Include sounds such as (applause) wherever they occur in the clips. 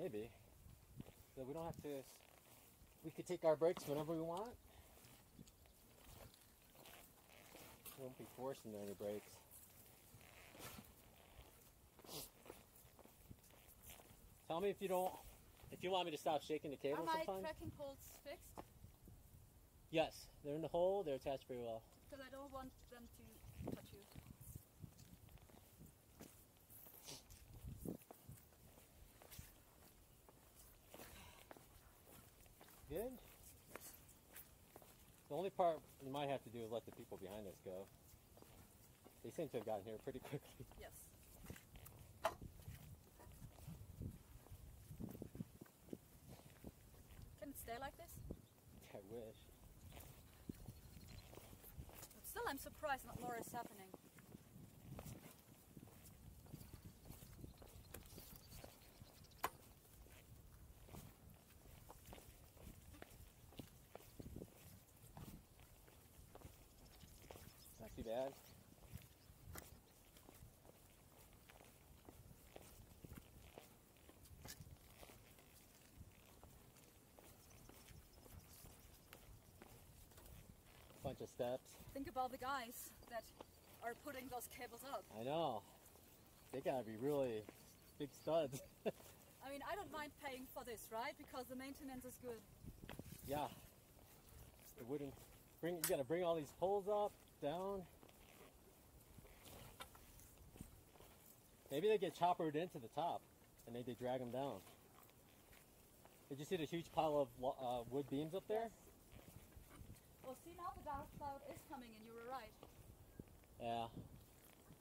Maybe. So we don't have to. We could take our breaks whenever we want. We won't be forcing any breaks. Tell me if you don't. If you want me to stop shaking the Are cable my sometime. trekking poles fixed? Yes, they're in the hole. They're attached very well. Because I don't want them to touch you. Good. The only part you might have to do is let the people behind us go. They seem to have gotten here pretty (laughs) quickly. Yes. Can it stay like this? I wish. But still, I'm surprised not more is happening. Not too bad. Bunch of steps. Think about the guys that are putting those cables up. I know. They gotta be really big studs. (laughs) I mean, I don't mind paying for this, right? Because the maintenance is good. yeah. It wouldn't bring. You gotta bring all these poles up, down. Maybe they get choppered into the top, and they, they drag them down. Did you see the huge pile of uh, wood beams up there? Well, see now the dark cloud is coming, and you were right. Yeah.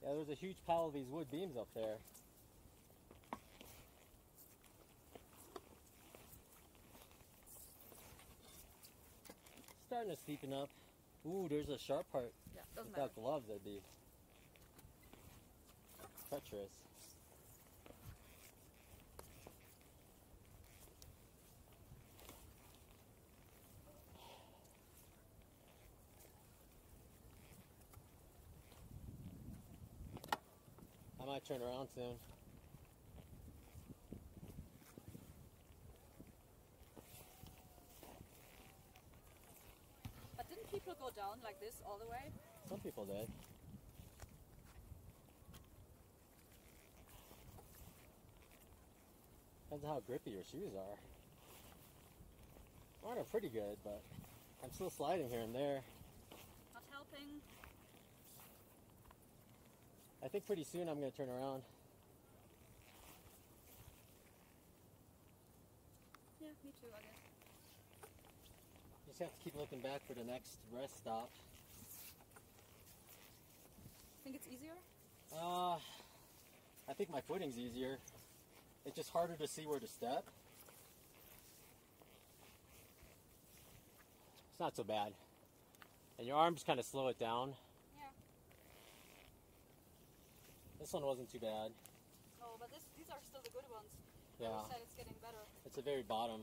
Yeah, there's a huge pile of these wood beams up there. Starting to steepen up. Ooh, there's a sharp part. Yeah, doesn't Without matter. gloves, that'd be treacherous. I might turn around soon. But didn't people go down like this all the way? Some people did. Depends on how grippy your shoes are. Mine are pretty good, but I'm still sliding here and there. Not helping. I think pretty soon I'm going to turn around. Yeah, me too, I guess. Just have to keep looking back for the next rest stop. Think it's easier? Uh, I think my footing's easier. It's just harder to see where to step. It's not so bad. And your arms kind of slow it down. Yeah. This one wasn't too bad. No, but this, these are still the good ones. Yeah. Said it's getting better. It's the very bottom.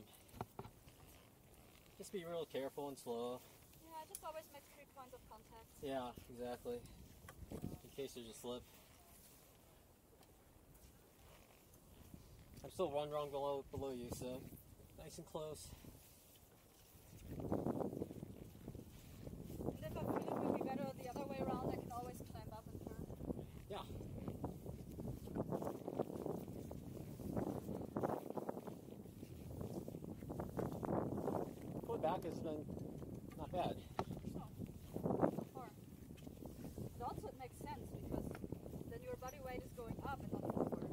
Just be real careful and slow. Yeah, just always make three points of contact. Yeah, exactly. In case there's a slip. I'm still one rung below below you, so nice and close. And if I feel it will be better the other way around, I can always climb up and turn. Yeah. Going back has been not bad. So, so far. And also it makes sense because then your body weight is going up and not forward.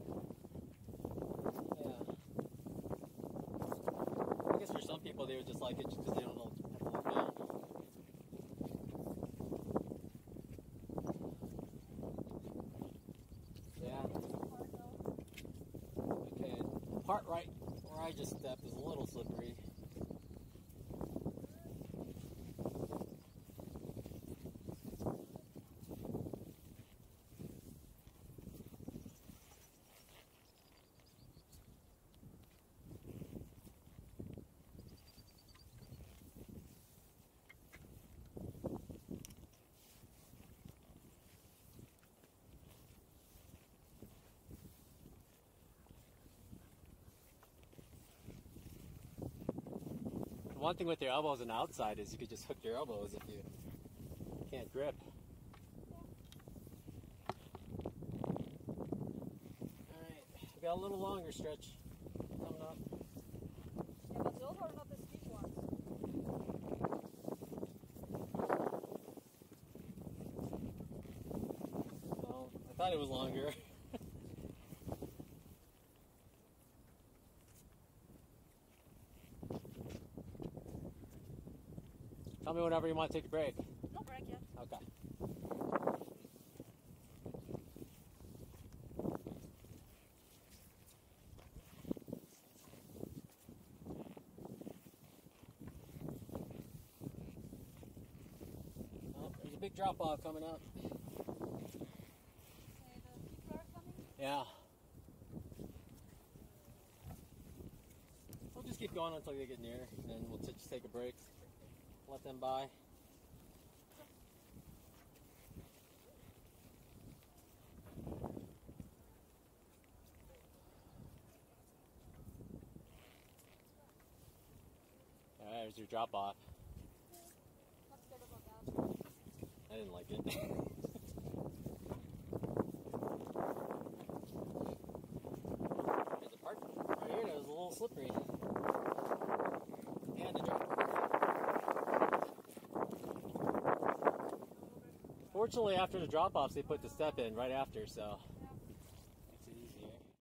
Yeah. I guess for some people they would just like it because they don't know have to look down. Yeah. Okay. The part right where I just stepped is a little slippery. One thing with your elbows on the outside is you could just hook your elbows if you can't grip. Alright, we got a little longer stretch coming up. Yeah, but those are not the steep ones. Well, I thought it was longer. (laughs) Tell me whenever you want to take a break. No break yet. Okay. Oh, there's a big drop off coming up. Okay, the people are coming. Yeah. We'll just keep going until they get near, and then we'll just take a break. Let them by. There's your drop off. I didn't like it. (laughs) There's a part right here that was a little slippery. And the drop. Fortunately, after the drop offs, they put the step in right after, so